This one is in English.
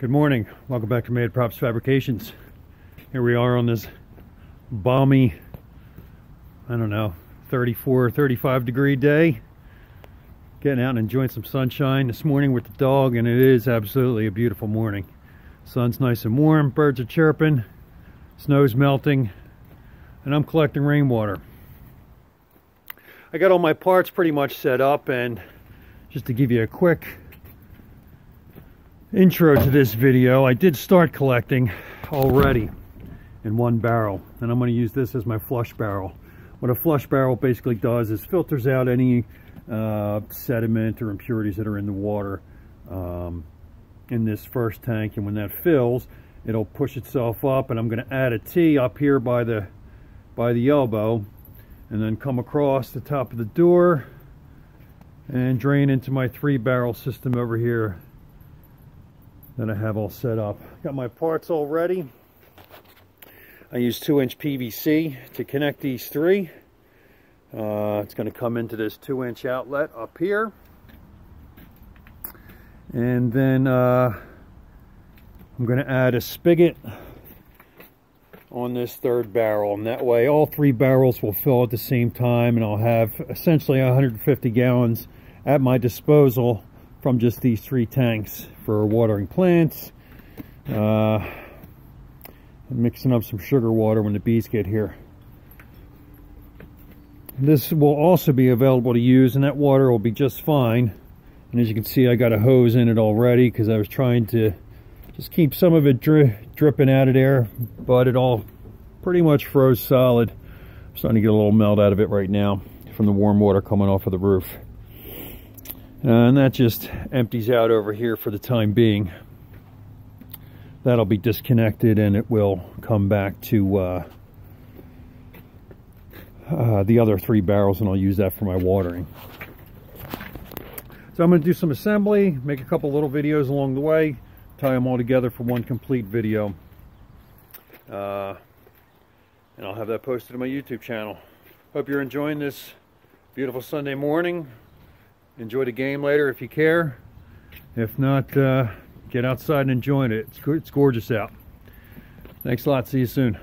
Good morning. Welcome back to Mad Props Fabrications. Here we are on this balmy, I don't know, 34, 35 degree day. Getting out and enjoying some sunshine this morning with the dog, and it is absolutely a beautiful morning. Sun's nice and warm, birds are chirping, snow's melting, and I'm collecting rainwater. I got all my parts pretty much set up, and just to give you a quick intro to this video, I did start collecting already in one barrel. And I'm going to use this as my flush barrel. What a flush barrel basically does is filters out any uh, sediment or impurities that are in the water um, in this first tank. And when that fills, it'll push itself up. And I'm going to add a T up here by the, by the elbow and then come across the top of the door and drain into my three barrel system over here I have all set up. Got my parts all ready. I use 2 inch PVC to connect these three. Uh, it's going to come into this 2 inch outlet up here. And then uh, I'm going to add a spigot on this third barrel and that way all three barrels will fill at the same time and I'll have essentially 150 gallons at my disposal from just these three tanks for watering plants. Uh, mixing up some sugar water when the bees get here. This will also be available to use and that water will be just fine. And as you can see, I got a hose in it already because I was trying to just keep some of it dri dripping out of there, but it all pretty much froze solid. I'm starting to get a little melt out of it right now from the warm water coming off of the roof. Uh, and that just empties out over here for the time being. That'll be disconnected and it will come back to uh, uh, the other three barrels and I'll use that for my watering. So I'm going to do some assembly, make a couple little videos along the way, tie them all together for one complete video. Uh, and I'll have that posted on my YouTube channel. Hope you're enjoying this beautiful Sunday morning. Enjoy the game later if you care. If not, uh, get outside and enjoy it. It's, it's gorgeous out. Thanks a lot. See you soon.